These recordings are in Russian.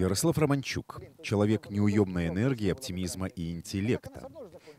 Ярослав Романчук — человек неуемной энергии, оптимизма и интеллекта.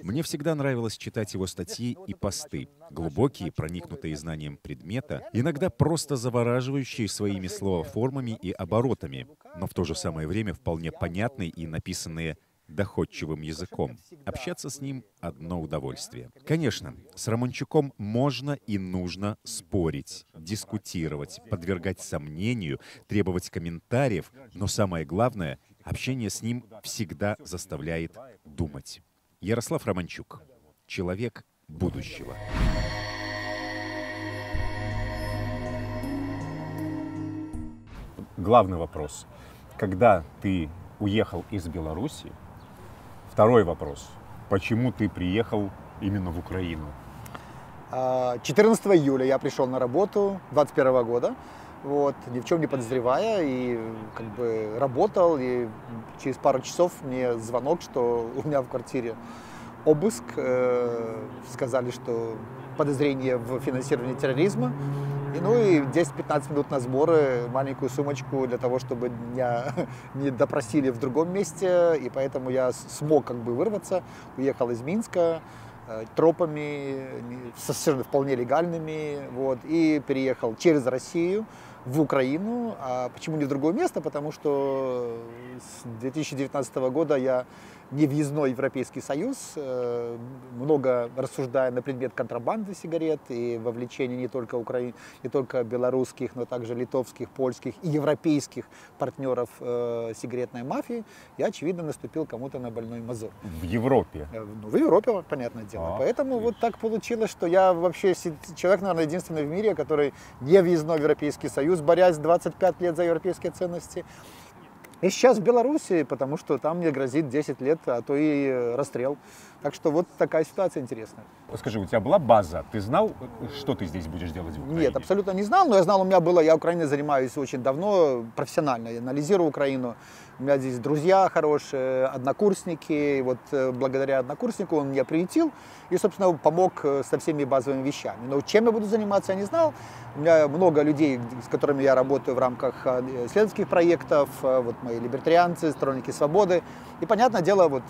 Мне всегда нравилось читать его статьи и посты, глубокие, проникнутые знанием предмета, иногда просто завораживающие своими словоформами и оборотами, но в то же самое время вполне понятные и написанные доходчивым языком. Общаться с ним — одно удовольствие. Конечно, с Романчуком можно и нужно спорить, дискутировать, подвергать сомнению, требовать комментариев, но самое главное — общение с ним всегда заставляет думать. Ярослав Романчук. Человек будущего. Главный вопрос. Когда ты уехал из Беларуси, Второй вопрос. Почему ты приехал именно в Украину? 14 а, июля я пришел на работу 21 года, вот, ни в чем не подозревая, и как бы работал, и через пару часов мне звонок, что у меня в квартире обыск, э, сказали, что подозрение в финансировании терроризма, и, ну и 10-15 минут на сборы, маленькую сумочку для того, чтобы меня не допросили в другом месте. И поэтому я смог как бы вырваться, уехал из Минска э, тропами, совершенно вполне легальными, вот, и переехал через Россию в Украину. А почему не в другое место? Потому что с 2019 года я не въездной Европейский Союз, э, много рассуждая на предмет контрабанды сигарет и вовлечения не только, украин, не только белорусских, но также литовских, польских и европейских партнеров э, сигаретной мафии, я, очевидно, наступил кому-то на больной мозоль. В Европе? Э, ну, в Европе, понятное дело. А, Поэтому отлично. вот так получилось, что я вообще человек, наверное, единственный в мире, который не въездной в Европейский Союз, борясь 25 лет за европейские ценности, и сейчас в Беларуси, потому что там мне грозит 10 лет, а то и расстрел. Так что вот такая ситуация интересная. Скажи, у тебя была база? Ты знал, что ты здесь будешь делать в Украине? Нет, абсолютно не знал, но я знал, у меня было, я Украиной занимаюсь очень давно, профессионально, я анализирую Украину. У меня здесь друзья хорошие, однокурсники. И вот э, благодаря однокурснику он меня приютил и, собственно, помог э, со всеми базовыми вещами. Но чем я буду заниматься, я не знал. У меня много людей, с которыми я работаю в рамках э, исследовательских проектов, вот мои либертарианцы, сторонники свободы. И, понятное дело, вот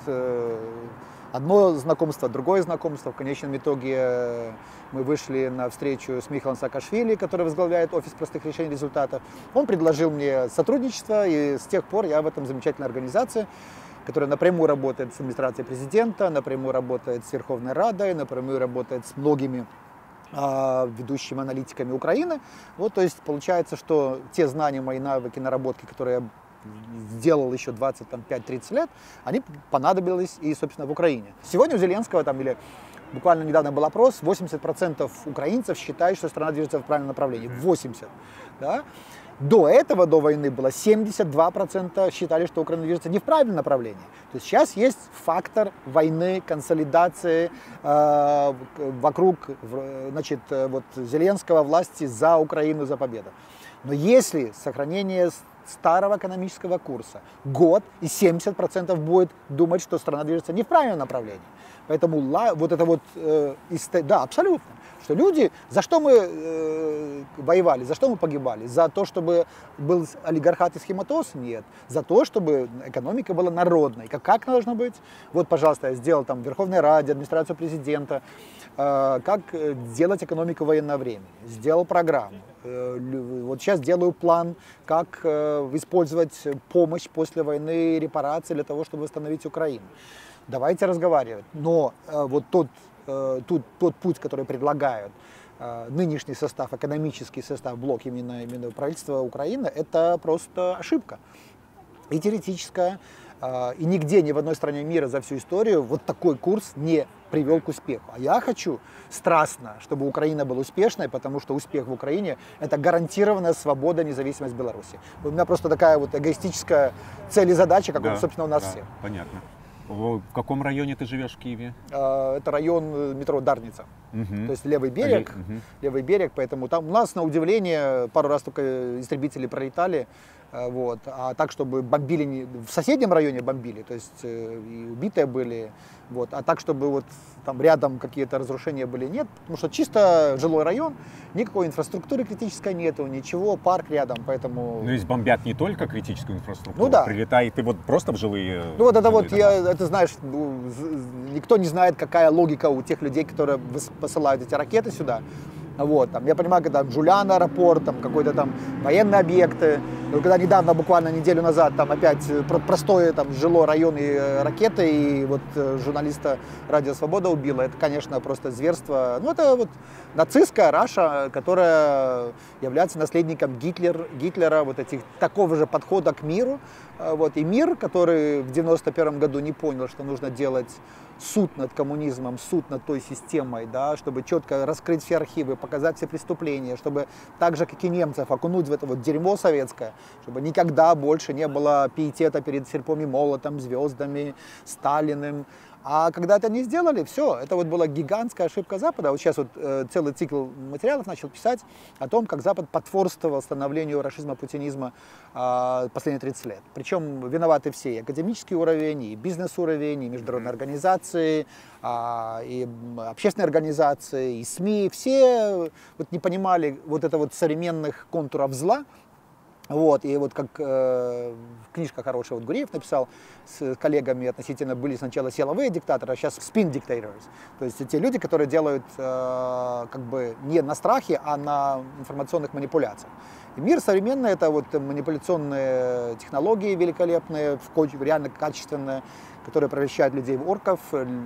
одно знакомство, другое знакомство. В конечном итоге э, мы вышли на встречу с Михаилом Саакашвили, который возглавляет Офис простых решений результатов. Он предложил мне сотрудничество, и с тех пор я в этом замечательной организации, которая напрямую работает с администрацией президента, напрямую работает с Верховной Радой, напрямую работает с многими а, ведущими аналитиками Украины. Вот, то есть получается, что те знания, мои навыки, наработки, которые я сделал еще 25-30 лет, они понадобились и, собственно, в Украине. Сегодня у Зеленского там или буквально недавно был опрос, 80% украинцев считают, что страна движется в правильном направлении. 80. Да? До этого, до войны, было 72% считали, что Украина движется не в правильном направлении. То есть сейчас есть фактор войны, консолидации э, вокруг значит, вот, Зеленского власти за Украину, за победу. Но если сохранение старого экономического курса. Год и 70% будет думать, что страна движется не в правильном направлении. Поэтому вот это вот, э, да, абсолютно, что люди, за что мы э, воевали, за что мы погибали? За то, чтобы был олигархат и схематоз? Нет. За то, чтобы экономика была народной. Как, как должно быть? Вот, пожалуйста, я сделал там Верховной Раде, администрацию президента, э, как делать экономику в военное время. Сделал программу. Э, вот сейчас делаю план, как э, использовать помощь после войны, репарации для того, чтобы восстановить Украину. Давайте разговаривать. Но э, вот тот, тот, тот путь, который предлагают нынешний состав, экономический состав блок именно, именно правительства Украины, это просто ошибка. И теоретическая, и нигде, ни в одной стране мира за всю историю вот такой курс не привел к успеху. А я хочу страстно, чтобы Украина была успешной, потому что успех в Украине – это гарантированная свобода, независимость Беларуси. У меня просто такая вот эгоистическая цель и задача, как, да, собственно, у нас да, всех. Понятно. В каком районе ты живешь в Киеве? А, это район э, метро Дарница. Угу. То есть левый берег. Угу. Левый берег, поэтому там у нас, на удивление, пару раз только истребители пролетали. Э, вот. А так, чтобы бомбили не, в соседнем районе бомбили, то есть э, и убитые были, вот. А так, чтобы вот там рядом какие-то разрушения были, нет, потому что чисто жилой район, никакой инфраструктуры критической нету, ничего, парк рядом, поэтому... Ну, есть бомбят не только критическую инфраструктуру, ну, да. прилетает и вот просто в жилые... Ну, вот это вот, я, это знаешь, ну, никто не знает, какая логика у тех людей, которые посылают эти ракеты сюда. Вот, там, я понимаю, когда Джулиан аэропорт, там какой-то там военные объекты. Но когда недавно, буквально неделю назад, там опять э, простое там жило район и э, ракеты, и вот э, журналиста Радио Свобода убило, это, конечно, просто зверство. Ну, это вот нацистская Раша, которая является наследником Гитлер, Гитлера, вот этих, такого же подхода к миру. Вот, и мир, который в 91 году не понял, что нужно делать суд над коммунизмом, суд над той системой, да, чтобы четко раскрыть все архивы, показать все преступления, чтобы так же, как и немцев, окунуть в это вот дерьмо советское, чтобы никогда больше не было пиетета перед серпом и молотом, звездами, Сталиным, а когда это не сделали, все, это вот была гигантская ошибка Запада. Вот сейчас вот э, целый цикл материалов начал писать о том, как Запад потворствовал становлению расизма, путинизма э, последние 30 лет. Причем виноваты все, и академический уровень, и бизнес-уровень, и международные организации, э, и общественные организации, и СМИ. Все вот не понимали вот это вот современных контуров зла, вот, и вот как э, книжка хорошая, вот Гуреев написал с коллегами относительно, были сначала силовые диктаторы, а сейчас spin dictators. То есть те люди, которые делают э, как бы не на страхе, а на информационных манипуляциях. И мир современный это вот манипуляционные технологии великолепные, реально качественные, которые превращают людей в орков,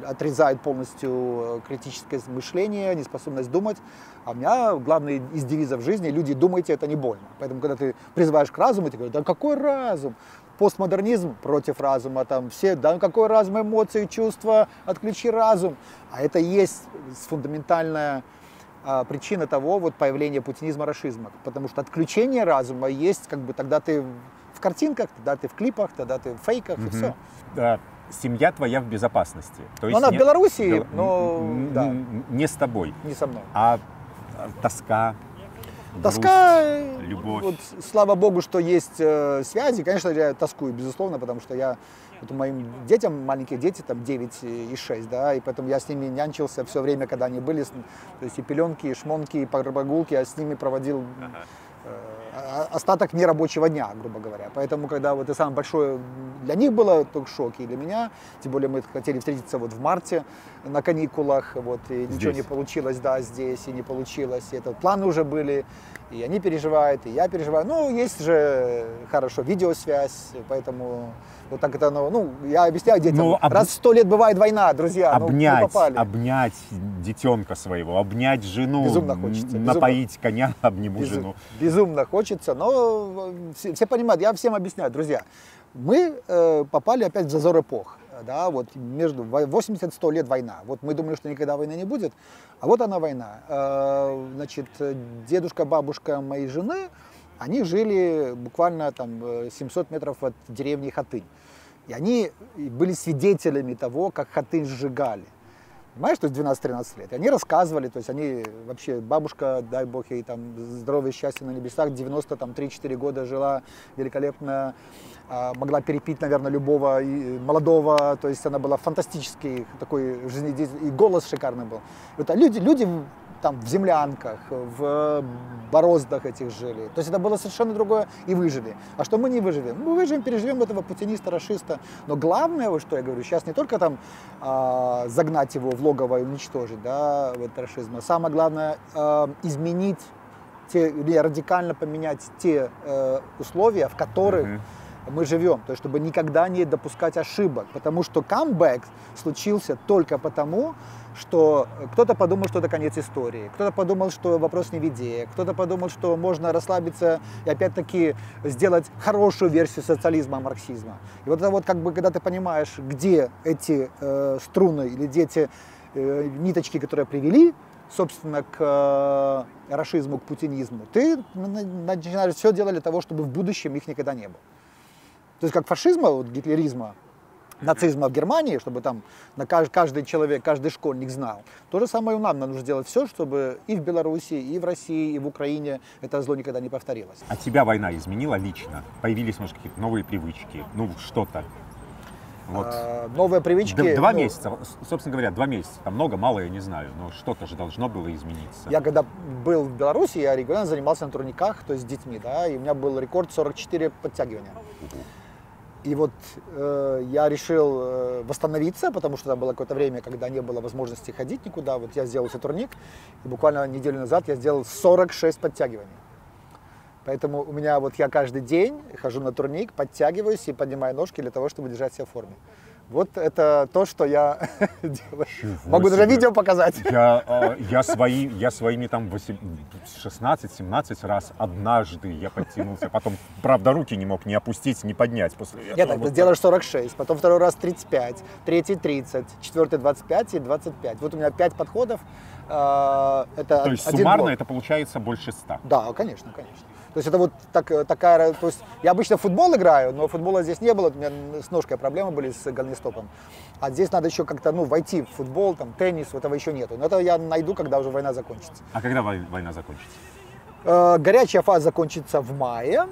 отрезают полностью э, критическое мышление, неспособность думать. А у меня главный из девизов жизни – люди думайте, это не больно. Поэтому, когда ты призываешь к разуму, ты говоришь, да какой разум? Постмодернизм против разума, там все, да какой разум, эмоции, чувства, отключи разум. А это и есть фундаментальная а, причина того вот появления путинизма, расизма. Потому что отключение разума есть, как бы тогда ты в картинках, тогда ты в клипах, тогда ты в фейках, угу. и все. Да, семья твоя в безопасности. То есть но она не, в Белоруссии, Бел... но да. не с тобой. Не со мной. А, а тоска, Тоска, грусть, любовь. Вот, слава богу, что есть э, связи. Конечно, я тоскую, безусловно, потому что я вот моим детям, маленькие дети, там 9 и 6, да, и поэтому я с ними нянчился все время, когда они были, то есть и пеленки, и шмонки, и прогулки, я с ними проводил э, остаток нерабочего дня, грубо говоря. Поэтому, когда вот это самое большое для них было только шок, и для меня, тем более мы хотели встретиться вот в марте на каникулах, вот, и здесь. ничего не получилось, да, здесь, и не получилось, и это планы уже были, и они переживают, и я переживаю. Ну, есть же хорошо видеосвязь, поэтому вот так это, ну, ну я объясняю детям, ну, об... раз в сто лет бывает война, друзья, обнять, ну, попали. Обнять детенка своего, обнять жену, безумно хочется, напоить безумно. коня, обниму Безум, жену. Безумно хочется, но все, все понимают, я всем объясняю, друзья, мы э, попали опять в зазор эпох. Да, вот между 80-100 лет война. Вот мы думали, что никогда войны не будет, а вот она война. Э, значит, дедушка, бабушка моей жены, они жили буквально там 700 э, метров от деревни Хатынь. И они были свидетелями того, как Хатынь сжигали. Понимаешь, то есть 12-13 лет. И они рассказывали, то есть они вообще, бабушка, дай бог ей там здоровье, счастье на небесах, 93-4 года жила великолепно, а, могла перепить, наверное, любого молодого, то есть она была фантастический такой жизнедеятельный, и голос шикарный был. А люди, люди там в землянках, в бороздах этих жили. То есть это было совершенно другое, и выжили. А что мы не выживем? Мы выживем, переживем этого путиниста, расиста. Но главное, вот что я говорю, сейчас не только там э, загнать его в логово и уничтожить, да, вот расизм, а самое главное э, изменить те, или радикально поменять те э, условия, в которых mm-hmm мы живем, то есть чтобы никогда не допускать ошибок, потому что камбэк случился только потому, что кто-то подумал, что это конец истории, кто-то подумал, что вопрос не в идее, кто-то подумал, что можно расслабиться и опять-таки сделать хорошую версию социализма, марксизма. И вот это вот как бы, когда ты понимаешь, где эти э, струны или где эти э, ниточки, которые привели, собственно, к э, расизму, к путинизму, ты начинаешь все делать для того, чтобы в будущем их никогда не было. То есть как фашизма, вот, гитлеризма, нацизма в Германии, чтобы там на каждый, человек, каждый школьник знал. То же самое и нам. Нам нужно сделать все, чтобы и в Беларуси, и в России, и в Украине это зло никогда не повторилось. А тебя война изменила лично? Появились, может, какие-то новые привычки? Ну, что-то? Вот. А, новые привычки. Два ну, месяца, собственно говоря, два месяца. Там много, мало, я не знаю, но что-то же должно было измениться. Я когда был в Беларуси, я регулярно занимался на турниках, то есть с детьми, да, и у меня был рекорд 44 подтягивания. Угу. И вот э, я решил э, восстановиться, потому что там было какое-то время, когда не было возможности ходить никуда. Вот я сделал себе турник, и буквально неделю назад я сделал 46 подтягиваний. Поэтому у меня вот я каждый день хожу на турник, подтягиваюсь и поднимаю ножки для того, чтобы держать себя в форме. Вот это то, что я делаю. Чего Могу себе. даже видео показать. Я, э, я, свои, я своими там 16-17 раз однажды я подтянулся. Потом, правда, руки не мог ни опустить, ни поднять после этого. Нет, так, вот ты делаешь 46, потом второй раз 35, третий 30, четвертый 25 и 25. Вот у меня 5 подходов. Э, это То есть суммарно блок. это получается больше 100? Да, конечно, конечно. То есть это вот так, э, такая, то есть я обычно в футбол играю, но футбола здесь не было, у меня с ножкой проблемы были с голеностопом. А здесь надо еще как-то, ну, войти в футбол, там, теннис, этого еще нету. Но это я найду, когда уже война закончится. А когда война закончится? Э, горячая фаза закончится в мае,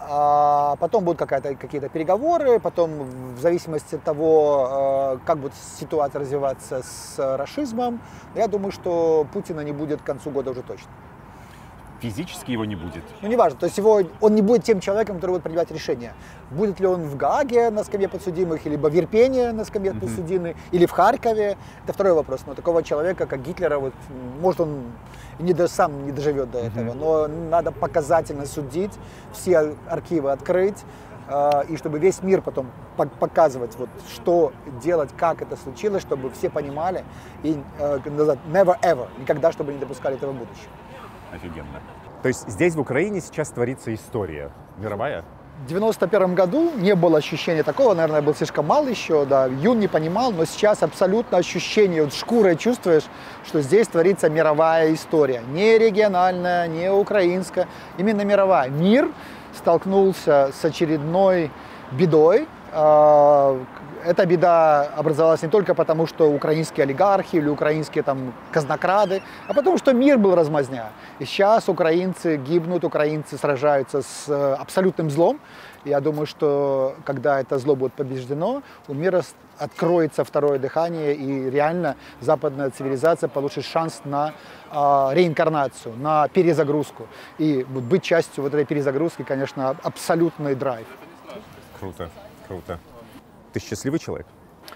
а потом будут какие-то переговоры, потом в зависимости от того, э, как будет ситуация развиваться с расизмом, я думаю, что Путина не будет к концу года уже точно физически его не будет. Ну, неважно. То есть его, он не будет тем человеком, который будет принимать решения. Будет ли он в Гааге на скамье подсудимых, либо в Ирпене на скамье mm-hmm. подсудимых, или в Харькове. Это второй вопрос. Но такого человека, как Гитлера, вот, может, он не до, сам не доживет до этого. Mm-hmm. Но надо показательно судить, все архивы открыть, э, и чтобы весь мир потом показывать, вот, что делать, как это случилось, чтобы все понимали, и э, never ever, никогда, чтобы не допускали этого в будущем офигенно. То есть здесь, в Украине, сейчас творится история мировая? В 91 году не было ощущения такого, наверное, был слишком мал еще, да, Юн не понимал, но сейчас абсолютно ощущение, вот шкурой чувствуешь, что здесь творится мировая история, не региональная, не украинская, именно мировая. Мир столкнулся с очередной бедой, а, эта беда образовалась не только потому, что украинские олигархи или украинские там казнокрады, а потому что мир был размазня. И сейчас украинцы гибнут, украинцы сражаются с э, абсолютным злом. Я думаю, что когда это зло будет побеждено, у мира откроется второе дыхание, и реально западная цивилизация получит шанс на э, реинкарнацию, на перезагрузку. И быть частью вот этой перезагрузки, конечно, абсолютный драйв. Круто, круто. Ты счастливый человек?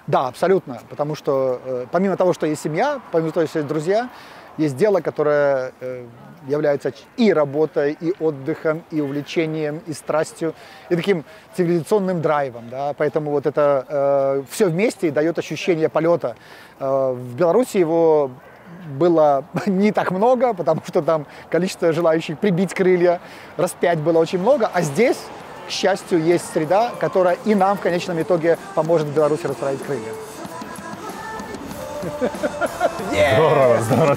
Да, абсолютно. Потому что э, помимо того, что есть семья, помимо того, что есть друзья, есть дело, которое э, является и работой, и отдыхом, и увлечением, и страстью, и таким цивилизационным драйвом. Да? Поэтому вот это э, все вместе дает ощущение полета. Э, в Беларуси его было не так много, потому что там количество желающих прибить крылья распять было очень много, а здесь к счастью, есть среда, которая и нам в конечном итоге поможет в Беларуси расправить крылья. Здорово, здорово.